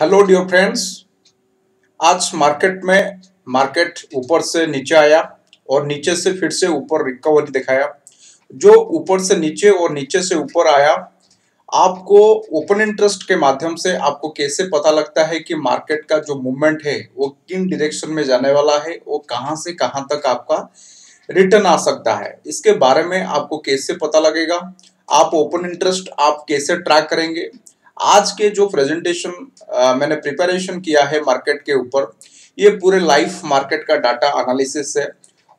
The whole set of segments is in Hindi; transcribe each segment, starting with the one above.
हेलो डियर फ्रेंड्स आज मार्केट में मार्केट ऊपर से नीचे आया और नीचे से फिर से ऊपर रिकवरी दिखाया। जो ऊपर से नीचे और नीचे से ऊपर आया, आपको ओपन इंटरेस्ट के माध्यम से आपको कैसे पता लगता है कि मार्केट का जो मूवमेंट है, वो किन डायरेक्शन में जाने वाला है, वो कहाँ से कहाँ तक आपका रिटर्न आ सकता है? इसके बारे में आपको कैसे पता लगेगा? आप ओपन इंटरेस्ट आप कैसे ट्रैक करेंगे? आज के जो प्रेजेंटेशन मैंने प्रिपरेशन किया है मार्केट के ऊपर, ये पूरे लाइफ मार्केट का डाटा एनालिसिस है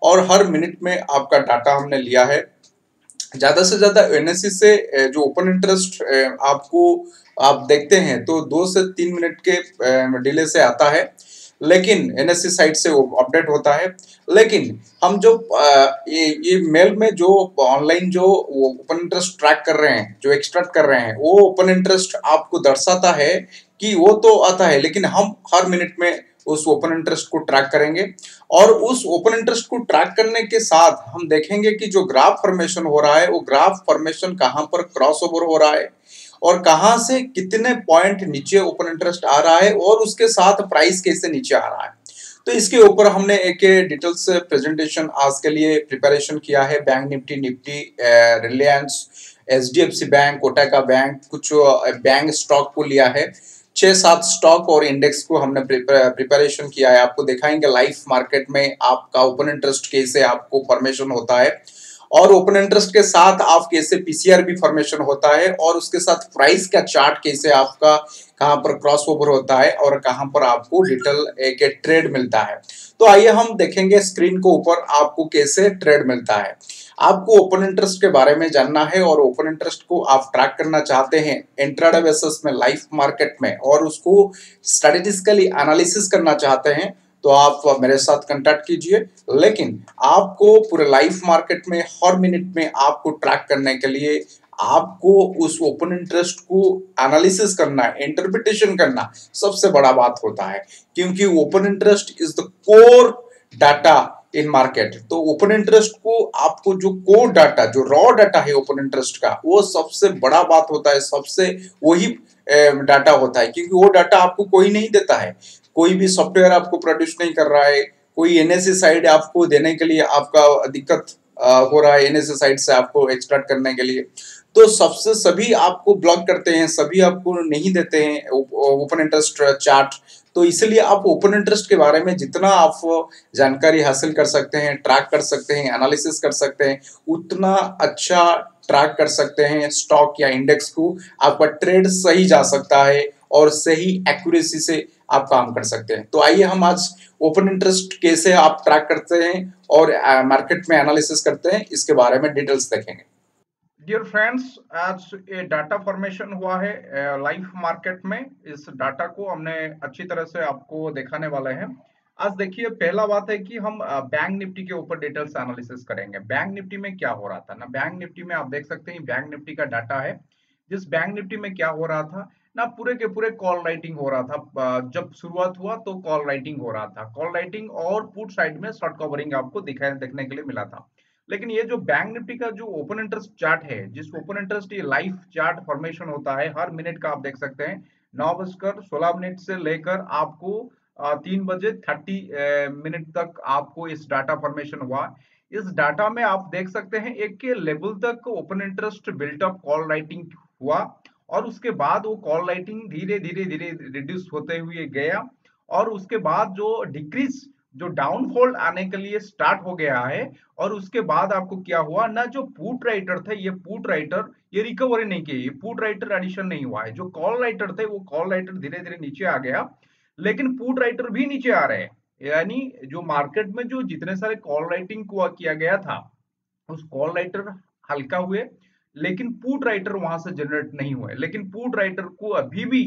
और हर मिनट में आपका डाटा हमने लिया है। ज़्यादा से ज़्यादा एन से जो ओपन इंटरेस्ट आपको आप देखते हैं तो दो से तीन मिनट के डिले से आता है। लेकिन एनएससी साइट से वो अपडेट होता है। लेकिन हम जो ये ये मेल में जो ऑनलाइन जो ओपन इंटरेस्ट ट्रैक कर रहे हैं, जो एक्सट्रैक्ट कर रहे हैं, वो ओपन इंटरेस्ट आपको दर्शाता है कि वो तो आता है, लेकिन हम हर मिनट में उस ओपन इंटरेस्ट को ट्रैक करेंगे। और उस ओपन इंटरेस्ट को ट्रैक करने के साथ हम देखेंगे कि जो ग्राफ फॉर्मेशन हो रहा है, वो ग्राफ फॉर्मेशन कहाँ पर क्रॉस ओवर हो रहा है। और कहाँ से कितने पॉइंट नीचे ओपन इंटरेस्ट आ रहा है और उसके साथ प्राइस कैसे नीचे आ रहा है। तो इसके ऊपर हमने एक डिटेल्स प्रेजेंटेशन आज के लिए प्रिपरेशन किया है। Bank nifty nifty reliance H D F C bank Kotak bank कुछ बैंक स्टॉक को लिया है। छह सात स्टॉक और इंडेक्स को हमने प्रिपरेशन किया है। आपको दिखाएँगे लाइफ मार्केट में आपका ओपन इंटरेस्ट कैसे आपको फॉर्मेशन होता है। और ओपन इंटरेस्ट के साथ आप कैसे पीसीआर भी फॉर्मेशन होता है और उसके साथ प्राइस का चार्ट कैसे आपका कहाँ पर क्रॉस ओवर होता है और कहाँ पर आपको डिटेल एक ट्रेड मिलता है। तो आइए हम देखेंगे स्क्रीन को ऊपर आपको कैसे ट्रेड मिलता है। आपको ओपन इंटरेस्ट के बारे में जानना है और ओपन इंटरेस्ट को आप ट्रैक करना चाहते हैं इंट्राडे बेसिस में लाइफ मार्केट में और उसको स्ट्रेटेजिकली एनालिसिस करना चाहते हैं तो आप मेरे साथ कंटेक्ट कीजिए। लेकिन आपको पूरे लाइफ मार्केट में, हर मिनट में आपको ट्रैक करने के लिए, आपको उस ओपन इंटरेस्ट को एनालिसिस करना इंटरप्रिटेशन करना सबसे बड़ा बात होता है। क्योंकि open interest is the core data in market तो ओपन इंटरेस्ट को आपको जो कोर डाटा जो रॉ डाटा है ओपन इंटरेस्ट का, वो सबसे बड़ा बात होता है, सबसे वही डाटा होता है। क्योंकि वो डाटा आपको कोई नहीं देता है। कोई भी सॉफ्टवेयर आपको प्रोड्यूस नहीं कर रहा है, कोई एनएसए साइड आपको देने के लिए आपका दिक्कत हो रहा है एनएसए साइड से आपको एक्सट्रैक्ट करने के लिए। तो सबसे सभी आपको ब्लॉक करते हैं, सभी आपको नहीं देते हैं ओपन इंटरेस्ट चार्ट तो इसलिए आप ओपन इंटरेस्ट के बारे में जितना आप जानकारी हासिल कर सकते हैं ट्रैक कर सकते हैं एनालिसिस कर सकते हैं, उतना अच्छा ट्रैक कर सकते हैं स्टॉक या इंडेक्स को। आपका ट्रेड सही जा सकता है और सही एक्यूरेसी से आप काम कर सकते हैं। तो आइए हम आज ओपन इंटरेस्ट कैसे आप ट्रैक करते हैं और मार्केट में एनालिसिस करते हैं। इसके बारे में डिटेल्स देखेंगे। डियर फ्रेंड्स आज ये डाटा फॉर्मेशन हुआ है लाइफ मार्केट में। इस डाटा को हमने अच्छी तरह से आपको दिखाने वाले हैं। आज देखिए, पहला बात है कि हम बैंक निफ्टी के ऊपर डिटेल्स एनालिसिस करेंगे। बैंक निफ्टी में क्या हो रहा था ना? बैंक निफ्टी में आप देख सकते हैं बैंक निफ्टी का डाटा है। जिस बैंक निफ्टी में क्या हो रहा था, ना पूरे के पूरे कॉल राइटिंग हो रहा था। जब शुरुआत हुआ तो कॉल राइटिंग हो रहा था। कॉल राइटिंग और पुट साइड में शॉर्ट कवरिंग आपको दिखाई, देखने के लिए मिला था। लेकिन ये जो बैंक निफ्टी का जो ओपन इंटरेस्ट चार्ट है, जिस ओपन इंटरेस्ट ये लाइफ चार्ट फॉर्मेशन होता है, हर मिनट का आप देख सकते हैं। नौ बजकर सोलह मिनट से लेकर आपको तीन बजे थर्टी मिनट तक आपको इस डाटा फॉर्मेशन हुआ। इस डाटा में आप देख सकते हैं एक के लेवल तक open interest build up call writing हुआ और उसके बाद वो कॉल राइटिंग धीरे धीरे धीरे रिड्यूस होते हुए गया और उसके बाद जो डिक्रीज जो डाउनफॉल आने के लिए स्टार्ट हो गया है और उसके बाद आपको क्या हुआ? ना जो पुट राइटर थे, ये पुट राइटर ये रिकवरी नहीं किए, ये पुट राइटर एडिशन नहीं हुआ है। जो कॉल राइटर थे, वो कॉल राइटर धीरे धीरे नीचे आ गया, लेकिन पुट राइटर भी नीचे आ रहे हैं। यानी जो मार्केट में जो जितने सारे कॉल राइटिंग को किया गया था, उस कॉल राइटर हल्का हुए, लेकिन पुट राइटर वहाँ से जनरेट नहीं हुए। लेकिन पुट राइटर को अभी भी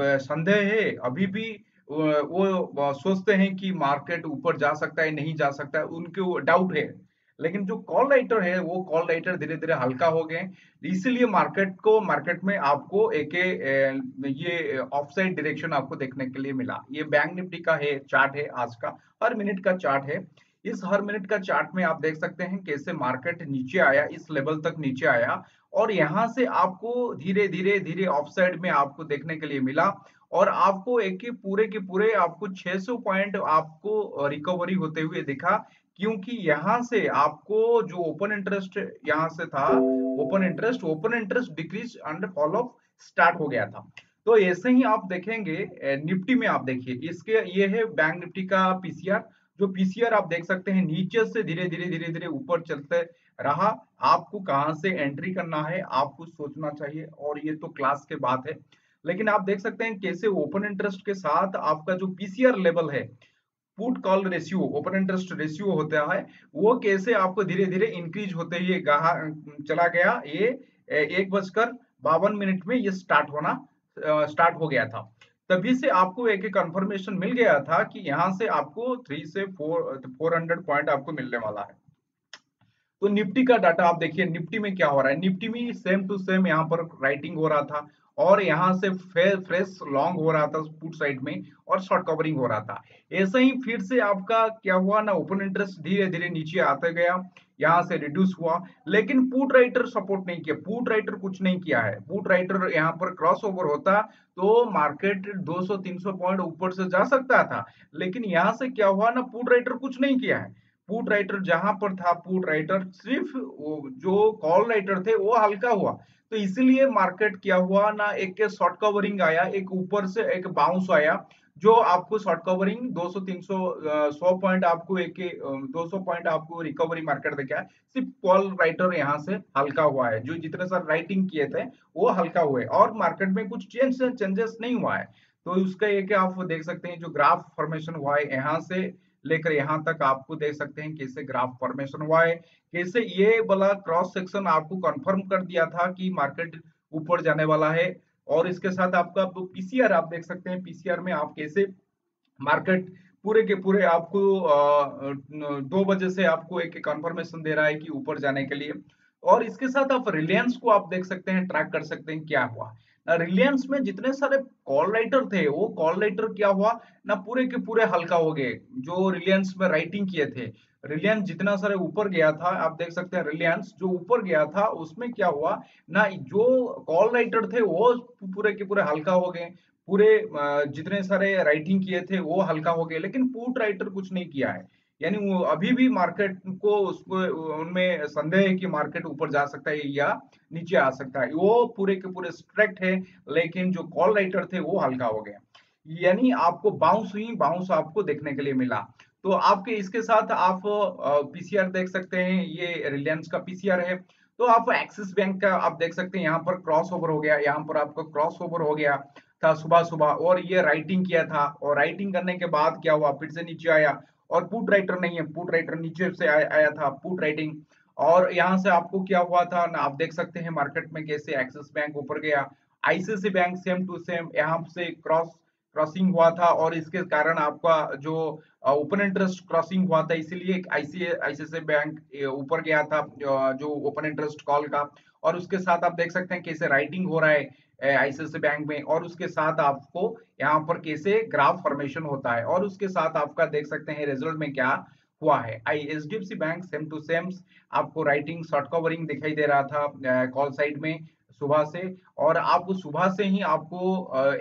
संदेह है, अभी भी, वो सोचते हैं कि मार्केट ऊपर जा सकता है, नहीं जा सकता है उनके डाउट है। लेकिन जो कॉल राइटर है, वो कॉल राइटर धीरे धीरे हल्का हो गए इसीलिए मार्केट को मार्केट में आपको एक ये ऑफ़ साइड डायरेक्शन आपको देखने के लिए मिला। ये बैंक निफ्टी का है चार्ट है आज का। हर मिनट का चार्ट है। इस हर मिनट का चार्ट में आप देख सकते हैं कैसे मार्केट नीचे आया, इस लेवल तक नीचे आया। और यहाँ से आपको धीरे धीरे धीरे ऑफ़ साइड में आपको देखने के लिए मिला। और आपको एक ही पूरे के पूरे आपको 600 पॉइंट आपको रिकवरी होते हुए दिखा। क्योंकि यहाँ से आपको जो ओपन इंटरेस्ट यहाँ से था open interest open interest decrease and fall off start हो गया था। तो ऐसे ही आप देखेंगे निफ्टी में आप देखिए, इसके, ये है बैंक निफ्टी का पीसीआर जो पीसीआर आप देख सकते हैं, नीचे से धीरे धीरे धीरे धीरे ऊपर चलते रहा। आपको कहाँ से एंट्री करना है आपको सोचना चाहिए, और ये तो क्लास के बात है। लेकिन आप देख सकते हैं, कैसे ओपन इंटरेस्ट के साथ आपका जो पीसीआर लेवल है put call ratio, open interest ratio होता है, वो कैसे आपको धीरे धीरे इंक्रीज होते हुए चला गया, ये एक बजकर बावन मिनट में ये स्टार्ट होना स्टार्ट हो गया था। तभी से आपको एक कंफर्मेशन मिल गया था कि यहाँ से आपको थ्री से फोर फोर हंड्रेड पॉइंट आपको मिलने वाला है। तो निफ्टी का डाटा आप देखिए, निफ्टी में क्या हो रहा है? निफ्टी में सेम टू सेम यहाँ पर राइटिंग हो रहा था और यहाँ से फ्रेश लॉन्ग हो रहा था पुट साइड में और शॉर्ट कवरिंग हो रहा था। ऐसे ही फिर से आपका क्या हुआ ना ओपन इंटरेस्ट धीरे धीरे नीचे आते गया, यहाँ से रिड्यूस हुआ। लेकिन पुट राइटर सपोर्ट नहीं किया। पुट राइटर कुछ नहीं किया है। पुट राइटर यहाँ पर क्रॉस ओवर होता तो मार्केट 200-300 पॉइंट ऊपर से जा सकता था। लेकिन यहाँ से क्या हुआ ना पुट राइटर कुछ नहीं किया है। पुट राइटर जहाँ पर था पुट राइटर सिर्फ़ जो कॉल राइटर थे, वो हल्का हुआ। तो इसीलिए मार्केट क्या हुआ ना, एक शॉर्ट कवरिंग आया, एक ऊपर से एक बाउंस आया, जो आपको शॉर्ट कवरिंग 200 300 100 पॉइंट आपको एक 200 पॉइंट आपको रिकवरी मार्केट देखा है सिर्फ़ कॉल राइटर यहाँ से हल्का हुआ है। जो जितने सारे राइटिंग किए थे, वो हल्का हुए। और मार्केट में कुछ चेंज चेंजेस नहीं हुआ है। तो उसका एक आप देख सकते हैं, जो ग्राफ फॉर्मेशन हुआ है, यहाँ से लेकर यहाँ तक आपको देख सकते हैं कैसे ग्राफ फॉर्मेशन हुआ है, कैसे ये वाला क्रॉस सेक्शन आपको कंफर्म कर दिया था कि मार्केट ऊपर जाने वाला है। और इसके साथ आपका पीसीआर आप देख सकते हैं पीसीआर में आप कैसे मार्केट पूरे के पूरे आपको दो बजे से आपको एक कंफर्मेशन दे रहा है कि ऊपर जाने के लिए। और इसके साथ आप रिलायंस को आप देख सकते हैं ट्रैक कर सकते हैं क्या हुआ। रिलायंस में जितने सारे कॉल राइटर थे, वो कॉल राइटर क्या हुआ? ना पूरे के पूरे हल्का हो गए, जो रिलायंस में राइटिंग किए थे। रिलायंस जितना सारे ऊपर गया था, आप देख सकते हैं रिलायंस जो ऊपर गया था, उसमें क्या हुआ? ना जो कॉल राइटर थे, वो पूरे के पूरे हल्का हो गए। पूरे जितने सारे राइटिंग किए थे, वो हल्का हो गए। लेकिन पुट राइटर कुछ नहीं किया है। यानी वो अभी भी मार्केट को उसको, उनमें संदेह है कि मार्केट ऊपर जा सकता है या नीचे आ सकता है। वो पूरे के पूरे स्ट्रेक्ट है, लेकिन जो कॉल राइटर थे वो हल्का हो गया यानी आपको बाउंस हुई बाउंस आपको देखने के लिए मिला। तो आपके इसके साथ आप पीसीआर देख सकते हैं, ये रिलायंस का पीसीआर है। तो आप एक्सिस बैंक का आप देख सकते हैं, यहाँ पर क्रॉस ओवर हो गया, यहाँ पर आपका क्रॉस ओवर हो गया। था सुबह सुबह और ये राइटिंग किया था। और राइटिंग करने के बाद क्या हुआ? फिर से नीचे आया। और पुट राइटर नहीं है। पुट राइटर नीचे से आ, आया था। पुट राइटिंग और यहाँ से आपको क्या हुआ था ना आप देख सकते हैं मार्केट में कैसे एक्सिस बैंक ऊपर गया। ICICI bank same to same यहाँ से क्रॉस क्रॉसिंग हुआ था और इसके कारण आपका जो ओपन इंटरेस्ट क्रॉसिंग हुआ था, इसीलिए आईसीआईसीआई बैंक ऊपर गया था जो ओपन इंटरेस्ट कॉल का। और उसके साथ आप देख सकते हैं कैसे राइटिंग हो रहा है आईसीआईसीआई बैंक में, और उसके साथ आपको यहाँ पर कैसे ग्राफ फॉर्मेशन होता है। और उसके साथ आपका देख सकते हैं रिज़ल्ट में क्या हुआ है। I H D F C bank same to same आपको राइटिंग शॉर्ट कवरिंग दिखाई दे रहा था कॉल साइड में। सुबह से और आपको सुबह से ही आपको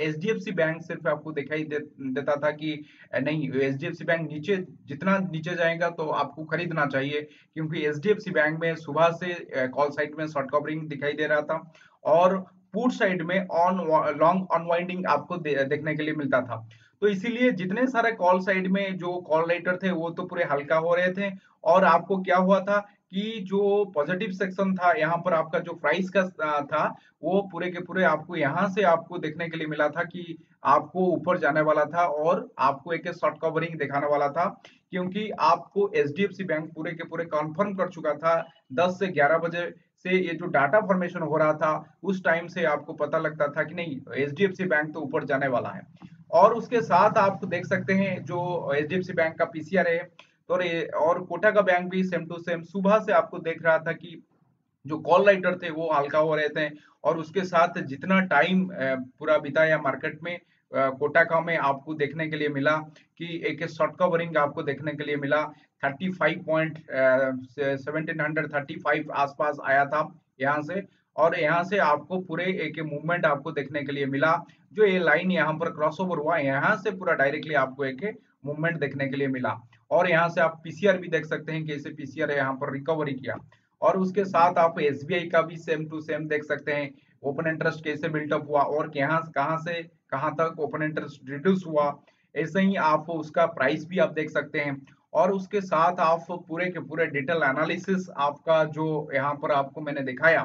H D F C bank सिर्फ़ आपको दिखाई दे, देता था कि नहीं H D F C bank नीचे जितना नीचे जाएगा तो आपको खरीदना चाहिए क्योंकि H D F C bank में सुबह से कॉल साइड में शॉर्ट कवरिंग दिखाई दे रहा था और पुट साइड में ऑन लॉन्ग अनवाइंडिंग आपको दे, देखने के लिए मिलता था। तो इसीलिए जितने सारे कॉल साइड में जो कॉल राइटर थे, वो तो पूरे हल्का हो रहे थे। और आपको क्या हुआ था कि जो पॉजिटिव सेक्शन था, यहाँ पर आपका जो प्राइस का था, वो पूरे के पूरे आपको यहाँ से आपको देखने के लिए मिला था कि आपको ऊपर जाने वाला था और आपको एक शॉर्ट कवरिंग दिखाने वाला था। क्योंकि आपको एचडीएफसी बैंक पूरे के पूरे कंफर्म कर चुका था 10 से 11 बजे से ये जो डाटा फॉर्मेशन हो रहा था, उस टाइम से आपको पता लगता था कि नहीं एचडीएफसी बैंक तो ऊपर जाने वाला है। और उसके साथ आप देख सकते हैं जो एच बैंक का पीसीआर है तो और कोटा का बैंक भी सेम टू सेम सुबह से आपको देख रहा था कि जो कॉल राइटर थे, वो हल्का हो रहे थे और उसके साथ जितना टाइम पूरा बिताया मार्केट में कोटा का में आपको देखने के लिए मिला कि एक शॉर्ट कवरिंग आपको देखने के लिए मिला। 35 पॉइंट सेवनटीन आसपास आया था यहाँ से। और यहाँ से आपको पूरे एक मूवमेंट आपको देखने के लिए मिला, जो ये लाइन यहाँ पर क्रॉस ओवर हुआ, यहाँ से पूरा डायरेक्टली आपको एक मूवमेंट देखने के लिए मिला। और यहाँ से आप पीसीआर भी देख सकते हैं कैसे पीसीआर यहाँ पर रिकवरी किया। और उसके साथ आप एसबीआई का भी सेम टू सेम देख सकते हैं ओपन इंटरेस्ट कैसे बिल्टअप हुआ और यहाँ कहाँ से, कहाँ तक ओपन इंटरेस्ट रिड्यूस हुआ, ऐसे ही आप उसका प्राइस भी आप देख सकते हैं। और उसके साथ आप पूरे के पूरे डिटेल एनालिसिस आपका जो यहाँ पर आपको मैंने दिखाया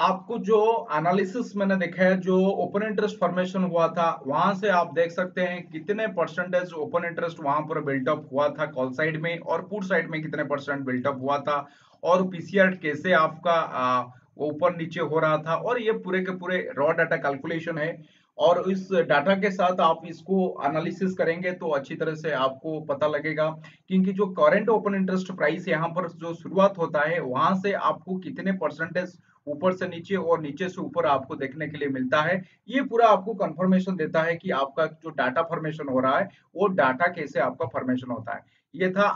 आपको जो एनालिसिस मैंने देखा है, जो ओपन इंटरेस्ट फॉर्मेशन हुआ था, वहाँ से आप देख सकते हैं कितने परसेंटेज ओपन इंटरेस्ट वहाँ पर बिल्टअप हुआ था कॉल साइड में और पुट साइड में कितने परसेंट बिल्टअप हुआ था और पीसीआर कैसे आपका ऊपर नीचे हो रहा था और ये पूरे के पूरे रॉ डाटा कैलकुलेशन है और इस डाटा के साथ आप इसको एनालिसिस करेंगे तो अच्छी तरह से आपको पता लगेगा क्योंकि जो करंट ओपन इंटरेस्ट प्राइस यहाँ पर जो शुरुआत होता है, वहाँ से आपको कितने परसेंटेज ऊपर से नीचे और नीचे से ऊपर आपको देखने के लिए मिलता है। ये पूरा आपको कंफर्मेशन देता है कि आपका जो डाटा फॉर्मेशन हो रहा है, वो डाटा कैसे आपका फॉर्मेशन होता है। ये था